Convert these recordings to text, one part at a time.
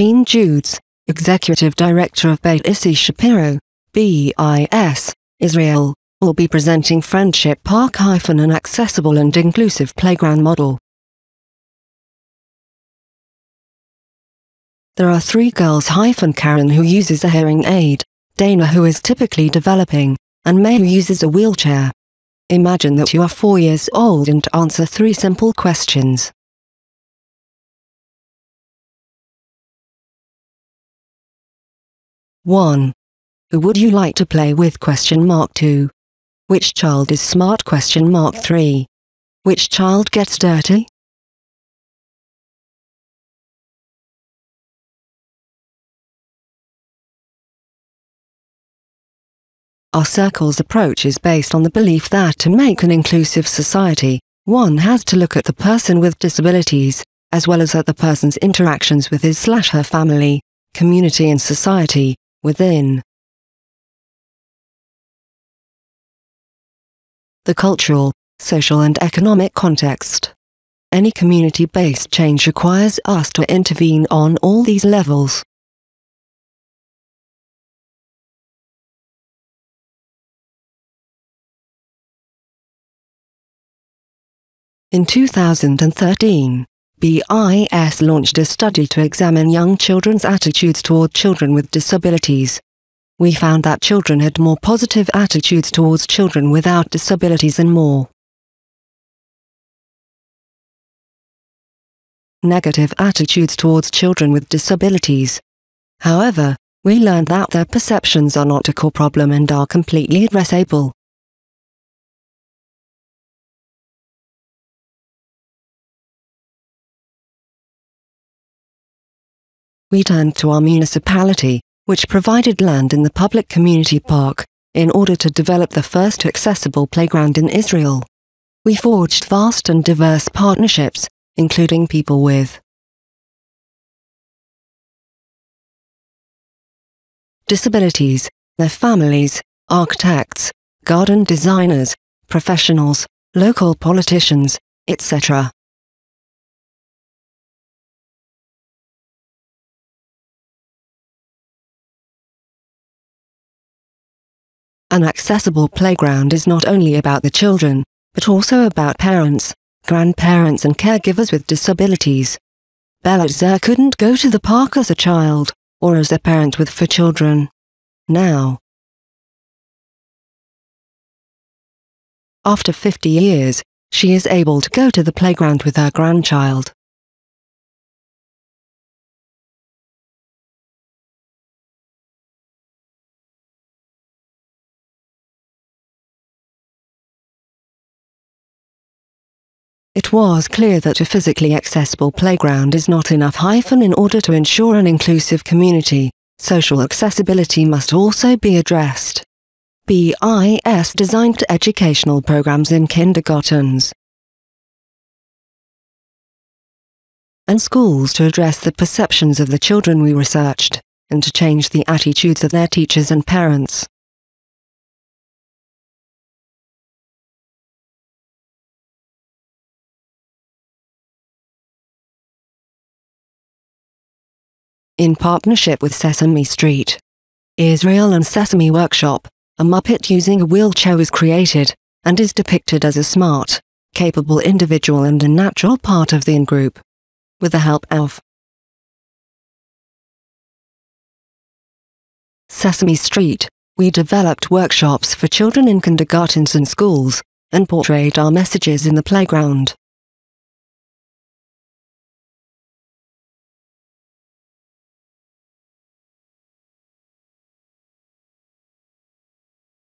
Jean Judes, Executive Director of Beit Issie Shapiro, BIS, Israel, will be presenting Friendship Park an accessible and inclusive playground model. There are three girls Karen who uses a hearing aid, Dana who is typically developing, and May who uses a wheelchair. Imagine that you are four years old and answer three simple questions. One. Who would you like to play with question mark 2? Which child is smart question mark 3? Which child gets dirty? Our circle's approach is based on the belief that to make an inclusive society, one has to look at the person with disabilities, as well as at the person's interactions with his slash her family, community and society, within. the cultural, social and economic context. Any community-based change requires us to intervene on all these levels. In 2013, BIS launched a study to examine young children's attitudes toward children with disabilities we found that children had more positive attitudes towards children without disabilities and more negative attitudes towards children with disabilities. However, we learned that their perceptions are not a core problem and are completely addressable. We turned to our municipality, which provided land in the public community park, in order to develop the first accessible playground in Israel. We forged vast and diverse partnerships, including people with disabilities, their families, architects, garden designers, professionals, local politicians, etc. An accessible playground is not only about the children, but also about parents, grandparents and caregivers with disabilities. Belitzer couldn't go to the park as a child, or as a parent with four children. Now. After 50 years, she is able to go to the playground with her grandchild. It was clear that a physically accessible playground is not enough hyphen in order to ensure an inclusive community. Social accessibility must also be addressed. BIS designed educational programs in kindergartens and schools to address the perceptions of the children we researched, and to change the attitudes of their teachers and parents. In partnership with Sesame Street. Israel and Sesame Workshop, a Muppet using a wheelchair was created, and is depicted as a smart, capable individual and a natural part of the in-group. With the help of Sesame Street, we developed workshops for children in kindergartens and schools, and portrayed our messages in the playground.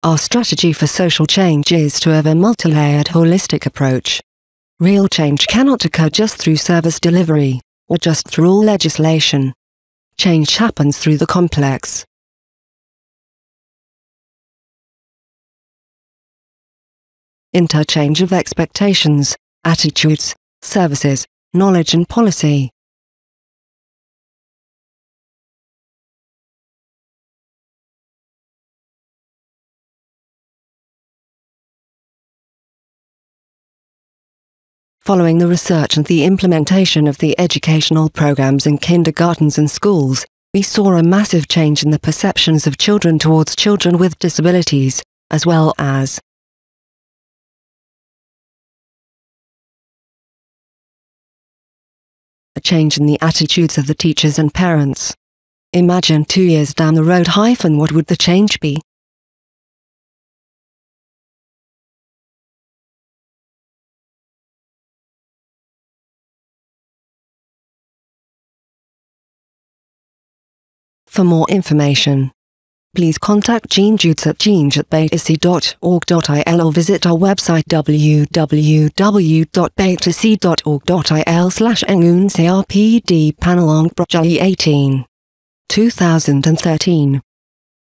Our strategy for social change is to have a multi-layered holistic approach. Real change cannot occur just through service delivery, or just through legislation. Change happens through the complex. Interchange of expectations, attitudes, services, knowledge and policy. Following the research and the implementation of the educational programs in kindergartens and schools, we saw a massive change in the perceptions of children towards children with disabilities, as well as a change in the attitudes of the teachers and parents. Imagine two years down the road hyphen what would the change be? For more information, please contact Jean Judes at jeanjudes@betac.org.il or visit our website www.betac.org.il slash CRPD Panelong 18. 2013